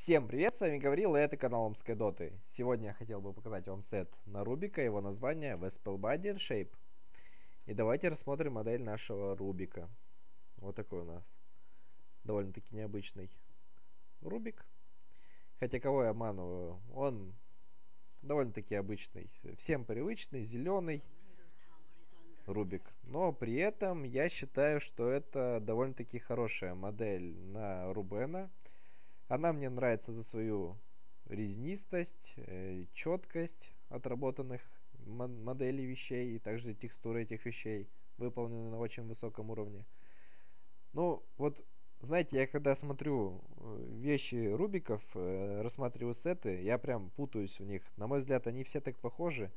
Всем привет, с вами Гаврил, и это канал Омской Доты. Сегодня я хотел бы показать вам сет на Рубика, его название Vespelbadier Shape. И давайте рассмотрим модель нашего Рубика. Вот такой у нас. Довольно-таки необычный Рубик. Хотя кого я обманываю, он довольно-таки обычный. Всем привычный, зеленый Рубик. Но при этом я считаю, что это довольно-таки хорошая модель на Рубена она мне нравится за свою резнистость, э, четкость отработанных моделей вещей и также текстуры этих вещей выполнены на очень высоком уровне. Ну, вот, знаете, я когда смотрю э, вещи Рубиков, э, рассматриваю сеты, я прям путаюсь в них. На мой взгляд, они все так похожи.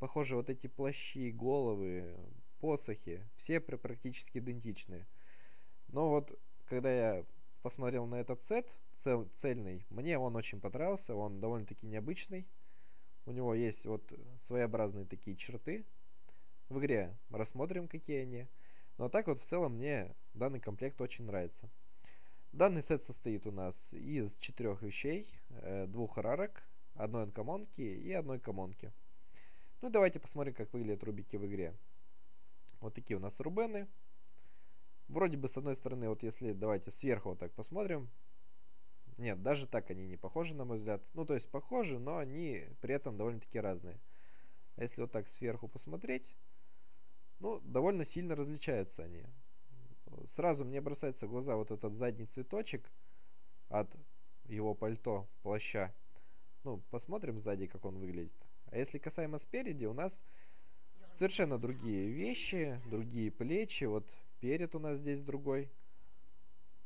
Похожи вот эти плащи, головы, посохи, все практически идентичные. Но вот, когда я посмотрел на этот сет, цел, цельный. Мне он очень понравился, он довольно-таки необычный. У него есть вот своеобразные такие черты. В игре рассмотрим, какие они. Но так вот в целом мне данный комплект очень нравится. Данный сет состоит у нас из четырех вещей, э, двух рарок, одной анкомонки и одной комонки. Ну давайте посмотрим, как выглядят рубики в игре. Вот такие у нас рубены. Вроде бы с одной стороны, вот если давайте сверху вот так посмотрим, нет, даже так они не похожи, на мой взгляд. Ну, то есть похожи, но они при этом довольно-таки разные. А если вот так сверху посмотреть, ну, довольно сильно различаются они. Сразу мне бросается в глаза вот этот задний цветочек от его пальто, плаща. Ну, посмотрим сзади, как он выглядит. А если касаемо спереди, у нас совершенно другие вещи, другие плечи. Вот перед у нас здесь другой.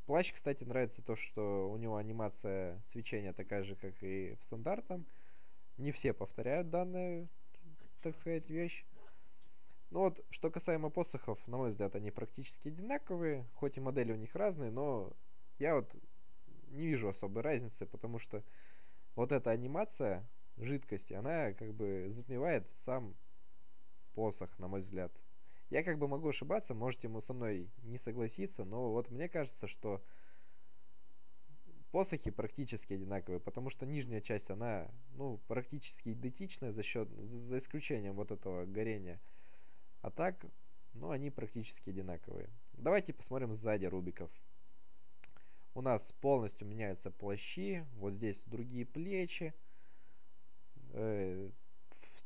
Плащ, кстати, нравится то, что у него анимация свечения такая же, как и в стандартном. Не все повторяют данную, так сказать, вещь. Ну вот, что касаемо посохов, на мой взгляд, они практически одинаковые, хоть и модели у них разные, но я вот не вижу особой разницы, потому что вот эта анимация жидкости, она как бы затмевает сам посох, на мой взгляд. Я как бы могу ошибаться, можете ему со мной не согласиться, но вот мне кажется, что посохи практически одинаковые, потому что нижняя часть, она, ну, практически идентичная за счет, за, за исключением вот этого горения. А так, ну, они практически одинаковые. Давайте посмотрим сзади рубиков. У нас полностью меняются плащи, вот здесь другие плечи. Э,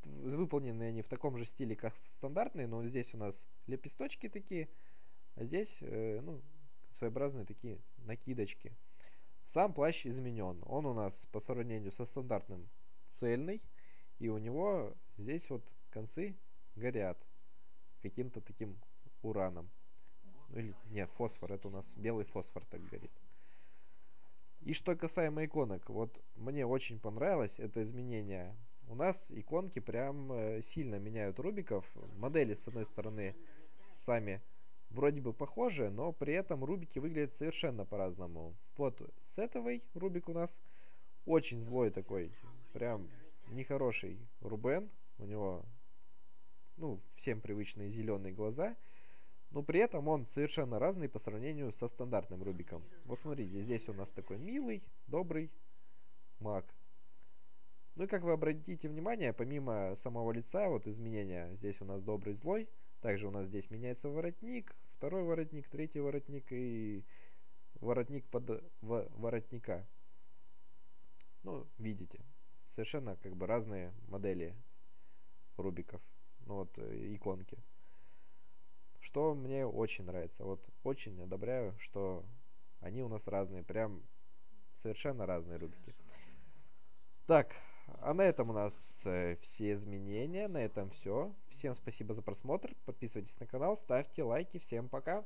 выполнены они в таком же стиле, как стандартные, но здесь у нас лепесточки такие, а здесь, э, ну, своеобразные такие накидочки. Сам плащ изменен. Он у нас по сравнению со стандартным цельный, и у него здесь вот концы горят каким-то таким ураном. Ну, или нет, фосфор, это у нас белый фосфор так горит. И что касаемо иконок, вот мне очень понравилось это изменение у нас иконки прям э, сильно меняют рубиков. Модели, с одной стороны, сами вроде бы похожи, но при этом рубики выглядят совершенно по-разному. Вот с этой рубик у нас очень злой такой, прям нехороший Рубен. У него, ну, всем привычные зеленые глаза. Но при этом он совершенно разный по сравнению со стандартным Рубиком. Вот смотрите, здесь у нас такой милый, добрый маг. Ну и как вы обратите внимание, помимо самого лица, вот изменения, здесь у нас добрый, злой, также у нас здесь меняется воротник, второй воротник, третий воротник и воротник под в, воротника. Ну, видите, совершенно как бы разные модели рубиков, ну вот э, иконки. Что мне очень нравится, вот очень одобряю, что они у нас разные, прям совершенно разные рубики. Так, а на этом у нас э, все изменения. На этом все. Всем спасибо за просмотр. Подписывайтесь на канал, ставьте лайки. Всем пока.